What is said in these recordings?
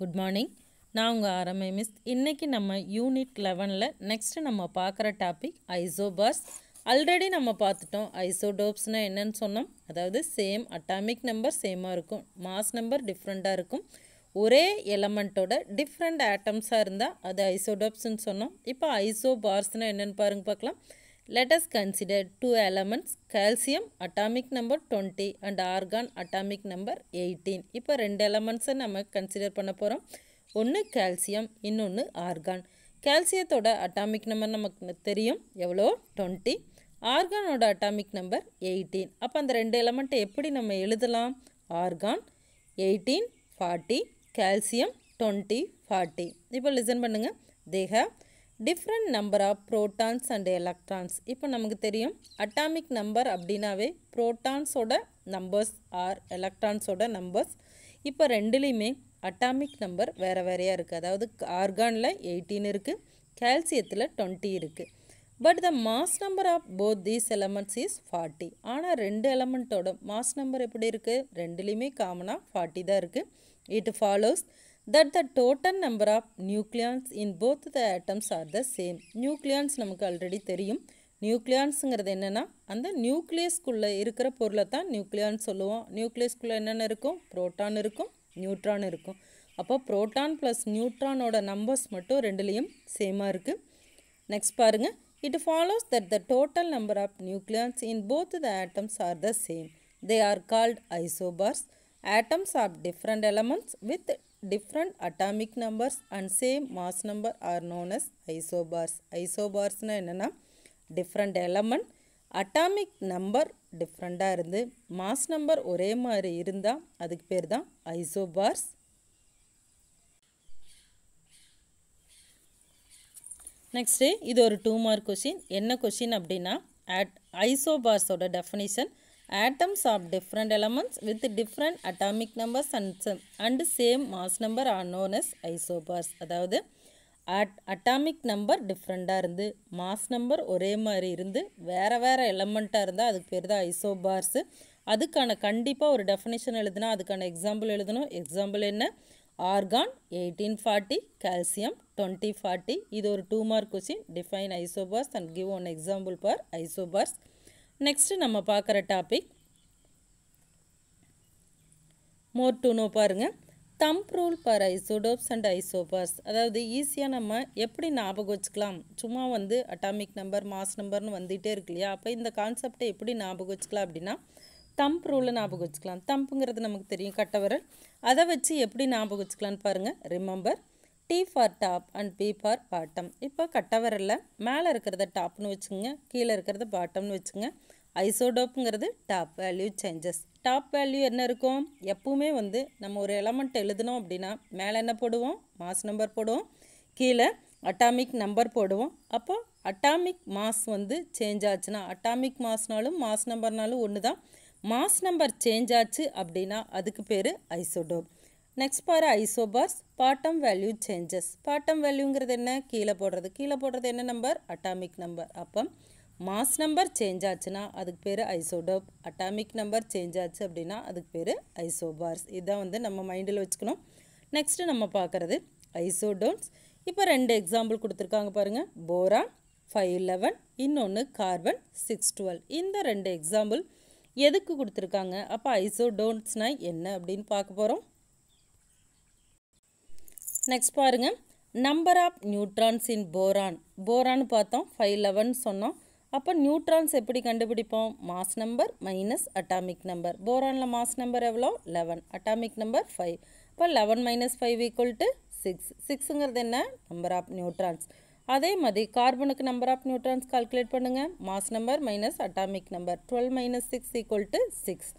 Good morning நான் உங்கள் ஆரம்பி மிஸ் இன்றைக்கி நம்ம யூனிட் லெவனில் நெக்ஸ்ட்டு நம்ம பார்க்குற டாபிக் ஐசோபார்ஸ் ஆல்ரெடி நம்ம பார்த்துட்டோம் ஐசோடோப்ஸ்னால் என்னன்னு சொன்னோம். அதாவது சேம் அட்டாமிக் நம்பர் சேமாக இருக்கும். மாஸ் நம்பர் டிஃப்ரெண்ட்டாக இருக்கும். ஒரே எலமெண்ட்டோட டிஃப்ரெண்ட் ஆட்டம்ஸாக இருந்தால் அது ஐசோடோப்ஸ்ன்னு சொன்னோம். இப்போ ஐசோபார்ஸ்னால் என்னென்னு பாருங்க பார்க்கலாம். Let us consider two elements calcium atomic number 20 and argon atomic number 18 இப்போ ரெண்டு எலமெண்ட்ஸை நம்ம கன்சிடர் பண்ண போகிறோம் ஒன்று கால்சியம் இன்னொன்று ஆர்கான் கால்சியத்தோட அட்டாமிக் நம்பர் நமக்கு தெரியும். எவ்வளோ? டுவெண்ட்டி ஆர்கானோட அட்டாமிக் நம்பர் எயிட்டீன் அப்போ அந்த ரெண்டு எலமெண்ட்டை எப்படி நம்ம எழுதலாம்? Argon eighteen forty calcium twenty forty இப்போ லிசன் பண்ணுங்கள் they have different number of protons and electrons இப்போ நமக்கு தெரியும் அட்டாமிக் நம்பர் அப்படின்னாவே ப்ரோட்டான்ஸோட நம்பர்ஸ் ஆர் எலக்ட்ரான்ஸோட நம்பர்ஸ் இப்போ ரெண்டுலேயுமே அட்டாமிக் நம்பர் வேறு வேறையாக இருக்குது அதாவது ஆர்கானில் எயிட்டீன் இருக்குது கால்சியத்தில் டுவெண்ட்டி இருக்குது but the mass number of both these elements is forty ஆனால் ரெண்டு எலமெண்ட்டோட மாஸ் நம்பர் எப்படி இருக்குது ரெண்டுலேயுமே காமனாக ஃபார்ட்டி தான் இருக்குது it follows that the total number of nucleons in both the atoms are the same. Nucleons நமக்கு ஆல்ரெடி தெரியும். நியூக்ளியான்ஸுங்கிறது என்னென்னா அந்த நியூக்ளியஸ்குள்ளே இருக்கிற பொருளை தான் நியூக்ளியான் சொல்லுவோம் நியூக்ளியஸ்குள்ளே என்னென்ன இருக்கும்? ப்ரோட்டான் இருக்கும் நியூட்ரான் இருக்கும். அப்போ ப்ரோட்டான் ப்ளஸ் நியூட்ரானோட நம்பர்ஸ் மட்டும் ரெண்டுலேயும் சேமாக இருக்குது நெக்ஸ்ட் பாருங்கள் it follows that the total number of nucleons in both the atoms are the same they are called isobars atoms of different elements with different atomic numbers and same mass number are known as isobars isobars என்னனா different element atomic number டிஃப்ரெண்ட்டாக இருந்து mass number ஒரே மாதிரி இருந்தால் அதுக்கு பேர் isobars. Isobars next இது ஒரு டூ மார்க் கொஷின் என்ன கொஷின் அப்படின்னா அட் ஐசோபார்ஸோட definition atoms of different elements with different atomic numbers and, and same mass number are known as isobars அதாவது அட் அட்டாமிக் நம்பர் டிஃப்ரெண்ட்டாக இருந்து மாஸ் நம்பர் ஒரே மாதிரி இருந்து வேறு வேறு எலமெண்ட்டாக இருந்தால் அதுக்கு பேர் தான் ஐசோபார்ஸு அதுக்கான கண்டிப்பாக ஒரு டெஃபினேஷன் எழுதுனா அதுக்கான எக்ஸாம்பிள் எழுதணும். எக்ஸாம்பிள் என்ன? Argon eighteen forty calcium twenty forty இது ஒரு two mark question define isobars and give one example for isobars next நம்ம பார்க்குற டாபிக் மோர் டூனோ பாருங்கள் thumb rule for isotopes and isobars அதாவது ஈஸியாக நம்ம எப்படி ஞாபகம் வச்சுக்கலாம்? சும்மா வந்து அட்டாமிக் நம்பர் மாஸ் நம்பர்னு வந்துகிட்டே இருக்கு இல்லையா? அப்போ இந்த கான்செப்டை எப்படி ஞாபகம் வச்சுக்கலாம் அப்படின்னா தம்ப் ரூலை ஞாபகம் வச்சுக்கலாம். தம்புங்கிறது நமக்கு தெரியும் கட்டவரல். அதை வச்சு எப்படி ஞாபகம் வச்சுக்கலான்னு பாருங்கள் remember T for top and B for bottom இப்போ கட்டவரில் மேலே இருக்கிறத டாப்னு வச்சுங்க கீழே இருக்கிறத பாட்டம்னு வச்சுங்க ஐசோடோப்புங்கிறது top value changes top value என்ன இருக்கும்? எப்பவுமே வந்து நம்ம ஒரு எலமெண்ட் எழுதினோம் அப்படின்னா மேலே என்ன போடுவோம்? மாஸ் நம்பர் போடுவோம். கீழே அட்டாமிக் நம்பர் போடுவோம். அப்போ அட்டாமிக் மாஸ் வந்து சேஞ்ச் ஆச்சுன்னா அட்டாமிக் மாஸ்னாலும் மாஸ் நம்பர்னாலும் ஒன்று தான் மாஸ் நம்பர் சேஞ்ச் ஆச்சு அப்படின்னா அதுக்கு பேர் ஐசோடோப் நெக்ஸ்ட் பாரு isobars bottom value changes bottom வேல்யூங்கிறது என்ன? கீழே போடுறது. கீழே போடுறது என்ன நம்பர் அட்டாமிக் நம்பர் அப்போ மாஸ் நம்பர் சேஞ்ச் ஆச்சுன்னா அதுக்கு பேர் ஐசோடோப் அட்டாமிக் நம்பர் சேஞ்ச் ஆச்சு அப்படின்னா அதுக்கு பேர் ஐசோபார்ஸ் இதான் வந்து நம்ம மைண்டில் வச்சுக்கணும். நெக்ஸ்ட்டு நம்ம பார்க்குறது ஐசோடோன்ஸ் இப்போ ரெண்டு எக்ஸாம்பிள் கொடுத்துருக்காங்க பாருங்கள் போரா ஃபைவ் லெவன் இன்னொன்று கார்பன் சிக்ஸ் டுவெல் இந்த ரெண்டு எக்ஸாம்பிள் எதுக்கு கொடுத்துருக்காங்க? அப்போ ஐசோடோன்ஸ்னால் என்ன அப்படின்னு பார்க்க போகிறோம் நெக்ஸ்ட் பாருங்கள் number of neutrons in boron போரான்னு பார்த்தோம். ஃபைவ் லெவன் சொன்னோம். அப்போ நியூட்ரான்ஸ் எப்படி கண்டுபிடிப்போம்? Mass number minus atomic number போரானில் mass number எவ்வளோ? லெவன் அட்டாமிக் நம்பர் ஃபைவ் இப்போ eleven minus five equal to six சிக்ஸுங்கிறது என்ன? நம்பர் ஆஃப் நியூட்ரான்ஸ் அதே மாதிரி கார்பனுக்கு நம்பர் ஆஃப் நியூட்ரான்ஸ் கால்குலேட் பண்ணுங்கள் mass number minus atomic number twelve minus six equal to six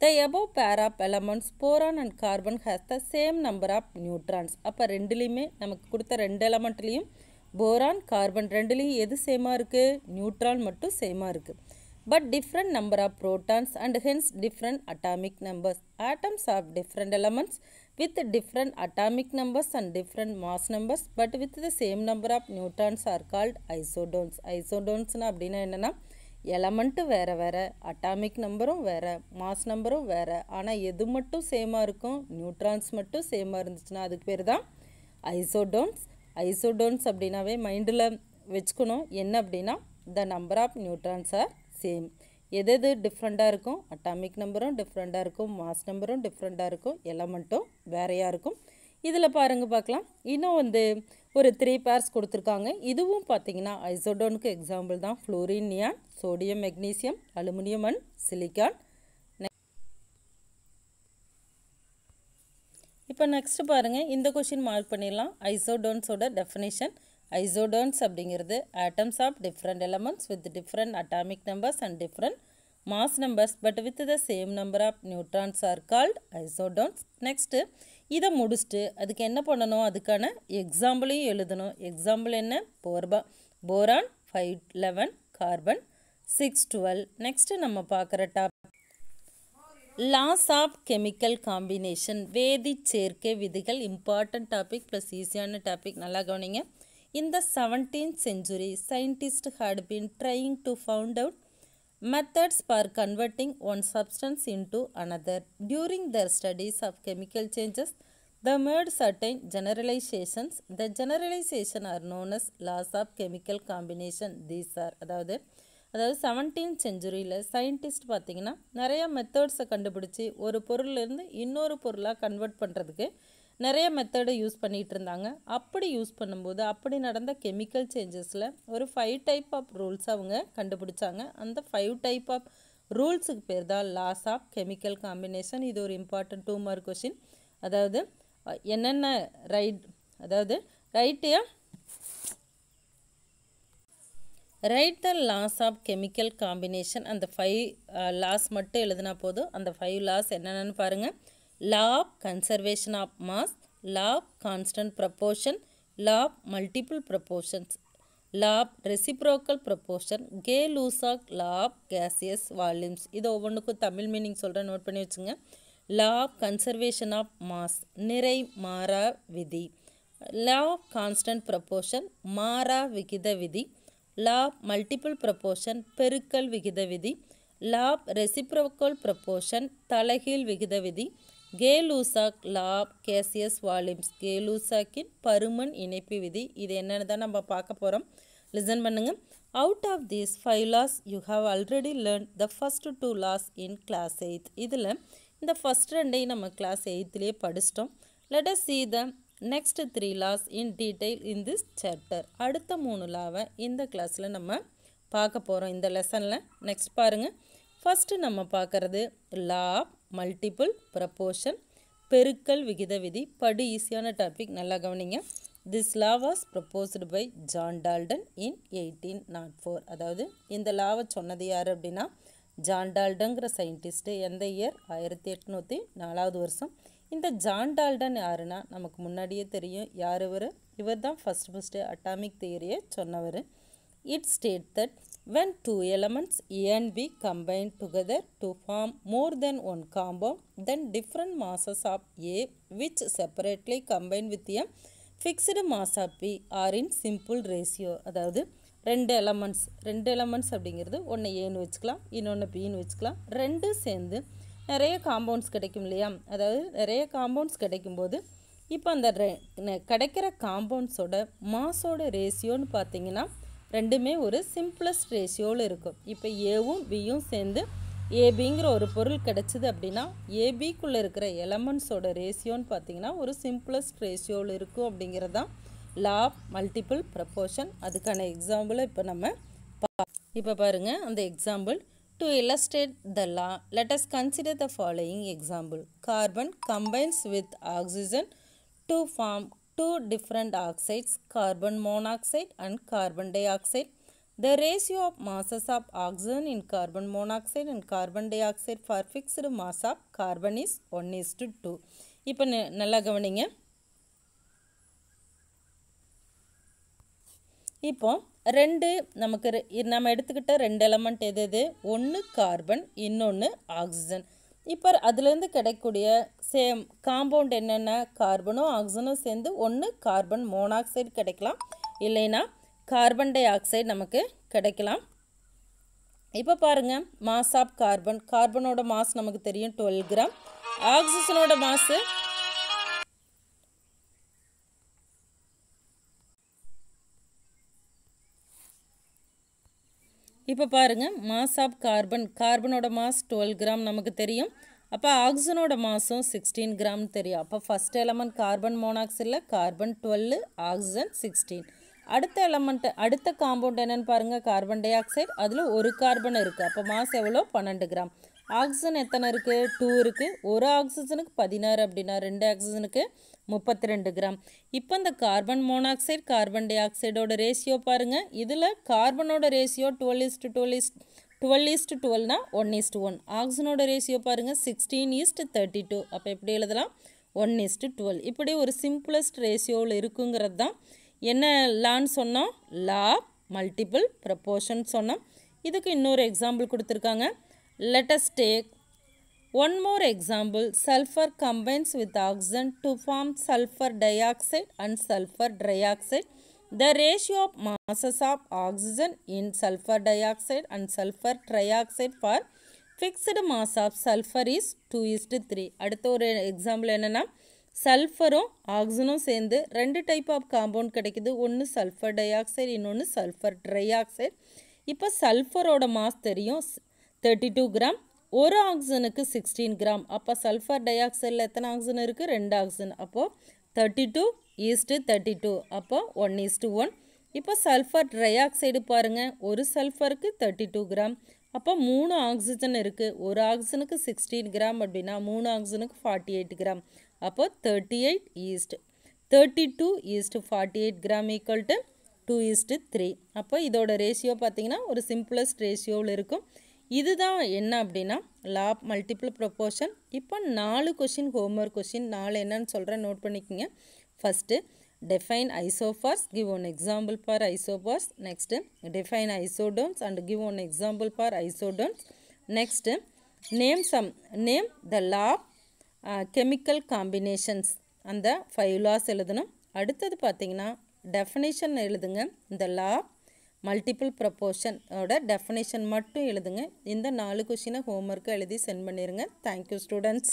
The above pair of elements boron and carbon has the same number of neutrons. அப்போ ரெண்டுலேயுமே நமக்கு கொடுத்த ரெண்டு எலமெண்ட்லேயும் boron carbon ரெண்டுலேயும் எது சேமாக இருக்குது நியூட்ரான் மட்டும் சேமாக இருக்குது but different number of protons and hence different atomic numbers atoms of different elements with different atomic numbers and different mass numbers but with the same number of neutrons are called isotones isotones அப்படின்னா என்னென்னா element வேறு வேறு atomic நம்பரும் வேறு mass நம்பரும் வேறு. ஆனால் எது மட்டும் சேமாக இருக்கும் நியூட்ரான்ஸ் மட்டும் சேமாக இருந்துச்சுன்னா அதுக்கு பேர் தான் ஐசோடோன்ஸ். ஐசோடோன்ஸ் அப்படின்னாவே மைண்டில் வச்சுக்கணும். என்ன அப்படின்னா the number of neutrons are same எது எது டிஃப்ரெண்ட்டாக இருக்கும் அட்டாமிக் நம்பரும் டிஃப்ரெண்ட்டாக இருக்கும் மாஸ் நம்பரும் டிஃப்ரெண்ட்டாக இருக்கும் எலமெண்ட்டும் வேறையாக இருக்கும். இதில் பாருங்கள் பார்க்கலாம். இன்னும் வந்து ஒரு த்ரீ பேர்ஸ் கொடுத்துருக்காங்க. இதுவும் பார்த்தீங்கன்னா ஐசோடோனுக்கு எக்ஸாம்பிள் தான். Fluorine neon sodium magnesium aluminium and silicon இப்போ நெக்ஸ்ட் பாருங்கள் இந்த கொஷின் மார்க் பண்ணிடலாம். ஐசோடோன்ஸோட டெஃபினேஷன் ஐசோடோன்ஸ் அப்படிங்கிறது atoms of different elements with different atomic numbers and different mass numbers but with the same number of neutrons are called isotones next இதை முடிச்சுட்டு அதுக்கு என்ன பண்ணணும்? அதுக்கான எக்ஸாம்பிளையும் எழுதணும். எக்ஸாம்பிள் என்ன? போர்பா. Boron five eleven carbon six twelve next நம்ம பார்க்குற top laws of chemical combination வேதி சேர்க்கை விதிகள் இம்பார்ட்டன்ட் டாபிக் ப்ளஸ் ஈஸியான டாபிக் நல்லா கவனிங்க. இந்த seventeenth century scientist had been trying to found out methods for converting one substance into another. During their studies of chemical changes, they made certain generalizations. The generalization are known as laws of chemical combination. These are அதாவது அதாவது seventeen செஞ்சுரியில் scientist பார்த்திங்கன்னா நிறையா மெத்தட்ஸை கண்டுபிடிச்சி ஒரு பொருள்லேருந்து இன்னொரு பொருளாக convert பண்ணுறதுக்கு நிறைய மெத்தடை யூஸ் பண்ணிகிட்டு இருந்தாங்க அப்படி யூஸ் பண்ணும்போது அப்படி நடந்த கெமிக்கல் சேஞ்சஸில் ஒரு ஃபைவ் டைப் ஆஃப் ரூல்ஸ் அவங்க கண்டுபிடிச்சாங்க. அந்த ஃபைவ் டைப் ஆஃப் ரூல்ஸுக்கு பேர் தான் லாஸ் ஆஃப் கெமிக்கல் காம்பினேஷன் இது ஒரு இம்பார்ட்டன்ட் டூ மார்க் கொஷின் அதாவது என்னென்ன ரைட் அதாவது ரைட்டியா write the laws of chemical combination அந்த ஃபைவ் லாஸ் மட்டும் எழுதினா போதும். அந்த ஃபைவ் லாஸ் என்னென்னு பாருங்கள் law of conservation of mass, law of constant proportion, law of multiple proportions, law of reciprocal proportion, கே-லூசாக் law of gaseous volumes இது ஒவ்வொன்றுக்கும் Tamil meaning சொல்கிறேன் நோட் பண்ணி வச்சுங்க law of conservation of mass, நிறை மாறா விதி law of constant proportion, மாறா விகித விதி law of multiple proportion, பெருக்கல் விகித விதி law of reciprocal proportion, தலைகீழ் விகித விதி கேலூசாக் லாப் கேசியஸ் வால்யூம்ஸ் கேலூசாக்கின் பருமன் இணைப்பு விதி. இது என்னென்னு தான் நம்ம பார்க்க போகிறோம் லிசன் பண்ணுங்கள் out of these five laws you have already learn the first two laws in class eight இதில் இந்த ஃபஸ்ட் ரெண்டையும் நம்ம கிளாஸ் எயித்துலேயே படிச்சிட்டோம். Let us see the next three laws in detail in this chapter அடுத்த மூணு லாவை இந்த கிளாஸில் நம்ம பார்க்க போகிறோம் இந்த லெசனில் நெக்ஸ்ட் பாருங்கள் ஃபஸ்ட்டு நம்ம பார்க்குறது லா மல்டிபிள் ப்ரப்போர்ஷன் பெருக்கல் விகித விதி படு ஈஸியான டாபிக் நல்லா கவனிங்க. This law was proposed by John Dalton in eighteen nought four அதாவது இந்த லாவை சொன்னது யார் அப்படின்னா ஜான் டால்டங்கிற சயின்டிஸ்ட்டு எந்த இயர் ஆயிரத்தி எட்நூற்றி நாலாவது வருஷம். இந்த ஜான் டால்டன் யாருன்னா நமக்கு முன்னாடியே தெரியும். யார் இவர்? இவர் தான் ஃபஸ்ட் ஃபஸ்ட்டு அட்டாமிக் தியரியை சொன்னவர். It state that when two elements A and B combine together to form more than one compound, then different masses of A which separately combine with a fixed mass of B are in simple ratio அதாவது ரெண்டு elements ரெண்டு elements அப்படிங்கிறது ஒன்று ஏன்னு வச்சுக்கலாம் இன்னொன்று பின்னு வச்சுக்கலாம் ரெண்டும் சேர்ந்து நிறைய காம்பவுண்ட்ஸ் கிடைக்கும் இல்லையா அதாவது நிறைய காம்பவுண்ட்ஸ் கிடைக்கும்போது இப்போ அந்த கிடைக்கிற காம்பவுண்ட்ஸோட மாஸோட ரேஷியோன்னு பார்த்தீங்கன்னா ரெண்டுமே ஒரு சிம்பிளஸ்ட் ரேஷியோவில் இருக்கும் இப்போ ஏவும் பியும் சேர்ந்து ஏபிங்கிற ஒரு பொருள் கிடச்சிது அப்படின்னா ஏபிக்குள்ளே இருக்கிற எலமெண்ட்ஸோட ரேஷியோன்னு பார்த்தீங்கன்னா ஒரு சிம்பிளஸ்ட் ரேஷியோவில் இருக்கும் அப்படிங்கிறது தான் லா மல்டிபிள் ப்ரப்போர்ஷன் அதுக்கான எக்ஸாம்பிளை இப்போ நம்ம பா இப்போ பாருங்கள் அந்த example to illustrate the law let consider the following example carbon combines with oxygen oxygen form two different oxides carbon monoxide and carbon dioxide the ratio of masses of oxygen in carbon monoxide and carbon dioxide for fixed mass of carbon is 1 is to 2 இப்போ நல்லா கவனிங்க இப்போ ரெண்டு நமக்கு நம்ம எடுத்துக்கிட்ட ரெண்டு element எது எது ஒன்று கார்பன் இன்னொன்று ஆக்சிஜன் இப்போ அதுலேருந்து கிடைக்கக்கூடிய சேம் காம்பவுண்ட் என்னென்ன? கார்பனும் ஆக்சிஜனும் சேர்ந்து ஒன்று கார்பன் மோனாக்சைடு கிடைக்கலாம். இல்லைன்னா கார்பன் டை ஆக்சைடு நமக்கு கிடைக்கலாம். இப்போ பாருங்கள் மாஸ் ஆஃப் கார்பன். கார்பனோட மாஸ் நமக்கு தெரியும் டுவெல் கிராம். ஆக்சிஜனோட மாசு இப்போ பாருங்கள் மாஸ் ஆஃப் கார்பன் கார்பனோட மாஸ் டுவெல் கிராம் நமக்கு தெரியும். அப்போ ஆக்சனோட மாசும் சிக்ஸ்டீன் கிராம் தெரியும். அப்போ ஃபஸ்ட் எலமெண்ட் கார்பன் மோனாக்சைடில் கார்பன் டுவெல்லு ஆக்சிஜன் சிக்ஸ்டீன் அடுத்த எலமெண்ட் அடுத்த காம்பவுண்ட் என்னென்னு பாருங்கள் கார்பன் டை ஆக்சைடு அதில் ஒரு கார்பன் இருக்குது அப்போ மாஸ் எவ்வளோ பன்னெண்டு கிராம் ஆக்சிஜன் எத்தனை இருக்குது டூ இருக்குது ஒரு ஆக்சிஜனுக்கு பதினாறு அப்படின்னா ரெண்டு ஆக்சிஜனுக்கு முப்பத்தி ரெண்டு கிராம். இப்போ இந்த கார்பன் மோனாக்சைடு கார்பன் டை ஆக்சைடோட ரேஷியோ பாருங்கள் இதில் கார்பனோட ratio twelve is to twelve is to twelve is to டுவெல்னா one is to one ஆக்சனோட ரேஷியோ பாருங்கள் sixteen is to thirty two அப்போ எப்படி எழுதலாம்? ஒன் ஈஸ்ட் டுவெல் இப்படி ஒரு சிம்பிளஸ்ட் ரேஷியோவில் இருக்குங்கிறது தான் என்ன லான்னு சொன்னோம்? லா மல்டிபிள் ப்ரப்போர்ஷன் சொன்னோம். இதுக்கு இன்னொரு எக்ஸாம்பிள் கொடுத்துருக்காங்க. Let's take one more example sulphur combines with oxygen to form sulphur di and sulphur trioxide The ratio of masses of oxygen in sulfur dioxide and sulfur trioxide for fixed mass of sulfur is 2 is to 3. அடுத்த ஒரு example என்னென்னா சல்ஃபரும் ஆக்சிஜனும் சேர்ந்து ரெண்டு type of compound கிடைக்குது. ஒன்று sulphur dioxide இன்னொன்று sulphur trioxide இப்போ சல்ஃபரோட மாஸ் தெரியும் தேர்ட்டி டூ கிராம் ஒரு ஆக்சிஜனுக்கு சிக்ஸ்டீன் கிராம். அப்போ சல்ஃபர் டை ஆக்சைடில் எத்தனை ஆக்சிஜன் இருக்குது ரெண்டு ஆக்சிஜன் அப்போது thirty two is to thirty two அப்போ ஒன் ஈஸ்ட்டு ஒன் இப்போ சல்ஃபர் ட்ரை ஆக்சைடு பாருங்கள் ஒரு சல்ஃபருக்கு தேர்ட்டி டூ கிராம். அப்போ மூணு ஆக்சிஜன் இருக்குது ஒரு ஆக்சிஜனுக்கு சிக்ஸ்டீன் கிராம் அப்படின்னா மூணு ஆக்சிஜனுக்கு ஃபார்ட்டி எயிட் கிராம். அப்போ thirty eight is to thirty two is to forty eight gram equal to two is to three அப்போ இதோட ரேஷியோ பார்த்தீங்கன்னா ஒரு சிம்பிளஸ்ட் ரேஷியோவில் இருக்கும். இதுதான் என்ன அப்படின்னா லா மல்டிபிள் ப்ரொப்போர்ஷன் இப்போ நாலு கொஷின் ஹோம்ஒர்க் கொஷின் நாலு என்னன்னு சொல்கிறேன் நோட் பண்ணிக்கோங்க first define isopars give one example for isopars next define isodones and give one example for isodones next name some name the law uh, chemical combinations அந்த five laws எழுதணும் அடுத்தது பார்த்தீங்கன்னா definition எழுதுங்க இந்த லா மல்டிபிள் ப்ரப்போர்ஷனோட டெஃபனேஷன் மட்டும் எழுதுங்க. இந்த நாலு கொஷினை ஹோம்ஒர்க்கு எழுதி சென்ட் பண்ணிடுங்க தேங்க்யூ ஸ்டூடெண்ட்ஸ்